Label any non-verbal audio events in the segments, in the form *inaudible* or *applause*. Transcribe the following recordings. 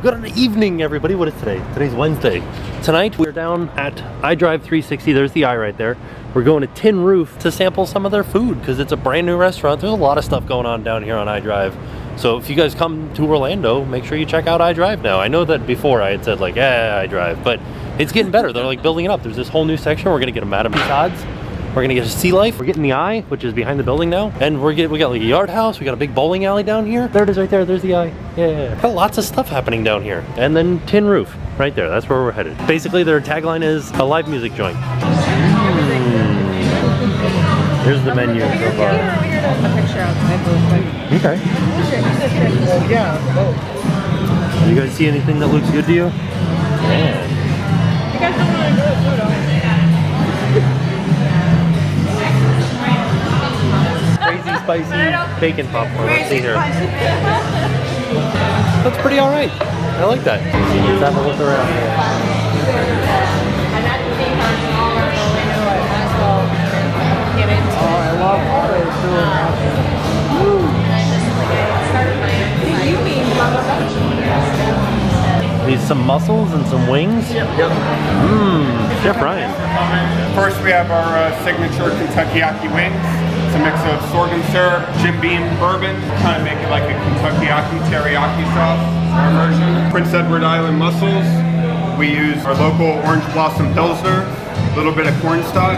Good evening, everybody. What is today? Today's Wednesday. Tonight, we're down at iDrive 360. There's the eye right there. We're going to Tin Roof to sample some of their food because it's a brand new restaurant. There's a lot of stuff going on down here on iDrive. So if you guys come to Orlando, make sure you check out iDrive now. I know that before I had said like, eh, iDrive, but it's getting better. They're like building it up. There's this whole new section. We're gonna get a Madame Tussauds. We're gonna get a Sea Life. We're getting the Eye, which is behind the building now. And we're get we got like a yard house. We got a big bowling alley down here. There it is right there. There's the Eye. Yeah. Got lots of stuff happening down here. And then Tin Roof right there. That's where we're headed. Basically, their tagline is a live music joint. Mm. Here's the menu so far. Okay. Yeah. You guys see anything that looks good to you? Yeah. Crazy spicy bacon popcorn. Let's see here. That's pretty alright. I like that. Let's have a look around here. Oh, I love how they're doing These some mussels and some wings. Yep. Mmm, Chef Ryan. First, we have our uh, signature Kentucky wings. A mix of sorghum syrup, Jim Beam bourbon, kind of make it like a Kentucky teriyaki sauce, our version. Prince Edward Island mussels. We use our local orange blossom pilsner, a little bit of cornstalk,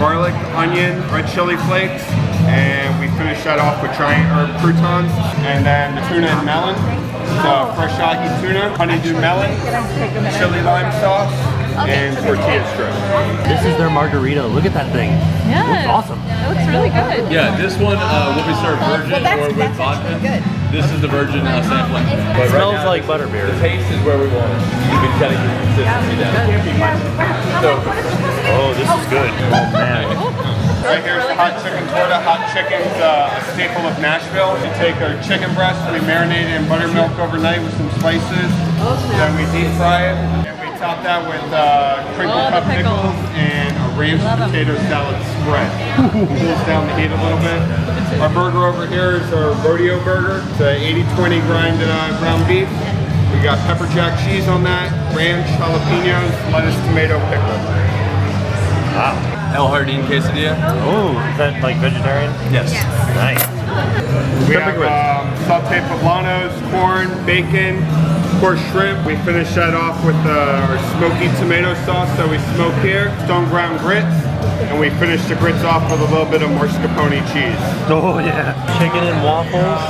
garlic, onion, red chili flakes, and we finish that off with giant herb croutons, and then the tuna and melon. So fresh ahi tuna, honeydew melon, chili lime sauce, and tortilla strips. This is their margarita. Look at that thing. Yeah. It Looks awesome. That looks really good. Yeah, this one uh, will be served virgin or with vodka. This is the virgin uh, sampling. But Smells now, like butterbeer. The taste is where we want it. You can kind of get consistency down. So, Oh, this is good. Oh man. Right here is the hot chicken torta. Hot chicken's uh, a staple of Nashville. We take our chicken breast, we marinate it in buttermilk overnight with some spices. Then we deep fry it. And we top that with uh, crinkle Love cut pickles. pickles and a ranch Love 'em. potato salad spread. *laughs* Cools down the heat a little bit. Our burger over here is our rodeo burger. It's a 80-20 grind uh, ground beef. We got pepper jack cheese on that, ranch, jalapenos, lettuce, tomato, pickle. Wow. El Jardín quesadilla. Oh, is that like vegetarian? Yes. Nice. We Perfect have um, sauteed poblanos, corn, bacon, of course shrimp. We finish that off with uh, our smoky tomato sauce that we smoke here, stone ground grits, and we finish the grits off with a little bit of mascarpone cheese. Oh yeah. Chicken and waffles.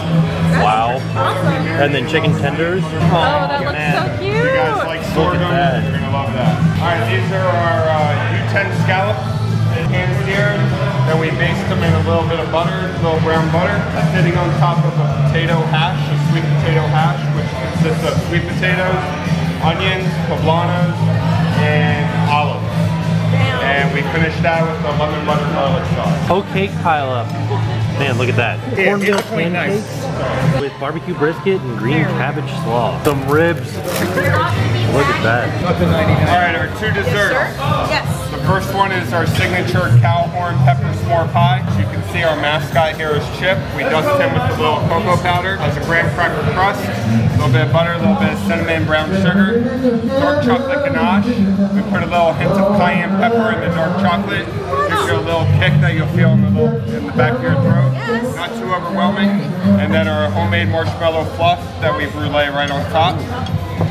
Wow. Awesome. And then chicken tenders. Oh, that looks so If you guys like sorghum, you're gonna love that. All right, these are our uh, U10 scallops, hand seared. Then we baste them in a little bit of butter, a little brown butter, sitting on top of a potato hash, a sweet potato hash, which consists of sweet potatoes, onions, poblanos, and olives. And we finish that with the lemon butter garlic sauce. Whole cake pile up. Man, look at that. Yeah, Cornmeal it's quite nice. pancakes with barbecue brisket and green cabbage slaw. Some ribs. Look at that. All right, our two desserts. Yes. First one is our signature cow horn pepper s'more pie. As you can see, our mascot here is Chip. We dust him with a little cocoa powder. Has a graham cracker crust, a little bit of butter, a little bit of cinnamon, brown sugar, dark chocolate ganache. We put a little hint of cayenne pepper in the dark chocolate. Gives you a little kick that you'll feel in the, little, in the back of your throat. Not too overwhelming. And then our homemade marshmallow fluff that we brulee right on top.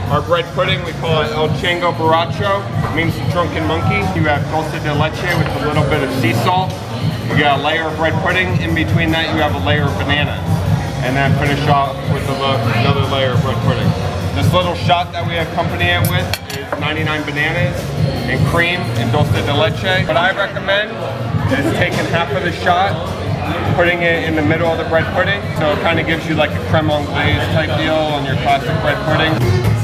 Our bread pudding, we call it El Chango Borracho. It means the drunken monkey. You have dulce de leche with a little bit of sea salt. You got a layer of bread pudding. In between that, you have a layer of bananas. And then finish off with another layer of bread pudding. This little shot that we accompany it with is 99 bananas and cream and dulce de leche. What I recommend is taking half of the shot, putting it in the middle of the bread pudding. So it kind of gives you like a creme anglaise type deal on your classic bread pudding.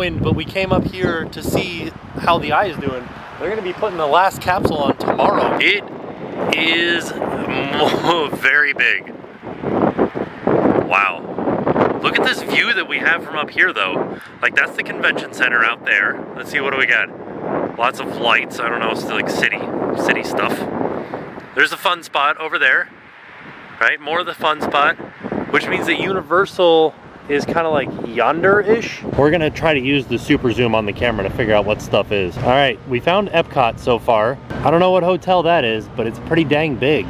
But we came up here to see how the eye is doing. They're gonna be putting the last capsule on tomorrow. It is *laughs* very big. Wow. Look at this view that we have from up here though. Like that's the convention center out there. Let's see, what do we got? Lots of lights. I don't know, it's like city, city stuff. There's a fun spot over there, right? More of the fun spot, which means that Universal is kind of like yonder-ish. We're gonna try to use the super zoom on the camera to figure out what stuff is. All right, we found Epcot so far. I don't know what hotel that is, but it's pretty dang big.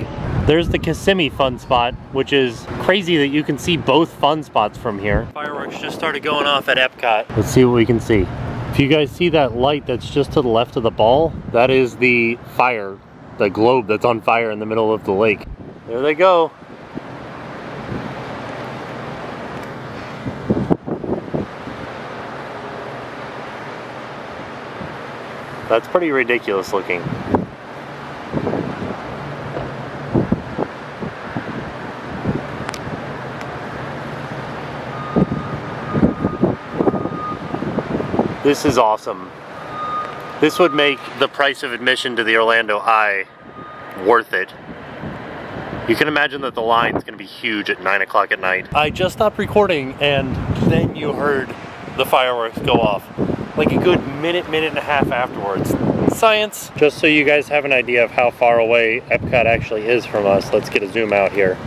There's the Kissimmee fun spot, which is crazy that you can see both fun spots from here. Fireworks just started going off at Epcot. Let's see what we can see. If you guys see that light that's just to the left of the ball, that is the fire, the globe that's on fire in the middle of the lake. There they go. That's pretty ridiculous looking. This is awesome. This would make the price of admission to the Orlando Eye worth it. You can imagine that the line is going to be huge at 9 o'clock at night. I just stopped recording and then you heard the fireworks go off. Like a good minute, minute and a half afterwards. Science! Just so you guys have an idea of how far away Epcot actually is from us, let's get a zoom out here.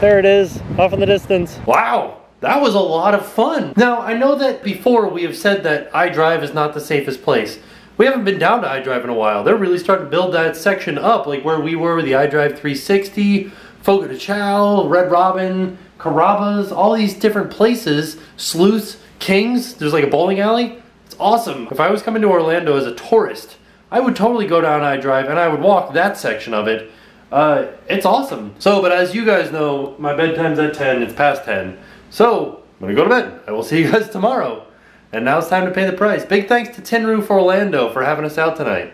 There it is, off in the distance. Wow! That was a lot of fun. Now, I know that before we have said that iDrive is not the safest place. We haven't been down to iDrive in a while. They're really starting to build that section up, like where we were with the iDrive 360, Fogo de Chao, Red Robin, Carrabba's, all these different places, Sleuths, Kings, there's like a bowling alley. It's awesome. If I was coming to Orlando as a tourist, I would totally go down I Drive and I would walk that section of it. Uh, it's awesome. So, but as you guys know, my bedtime's at 10, it's past 10. So, I'm gonna go to bed. I will see you guys *laughs* tomorrow. And now it's time to pay the price. Big thanks to Tin Roof Orlando for having us out tonight.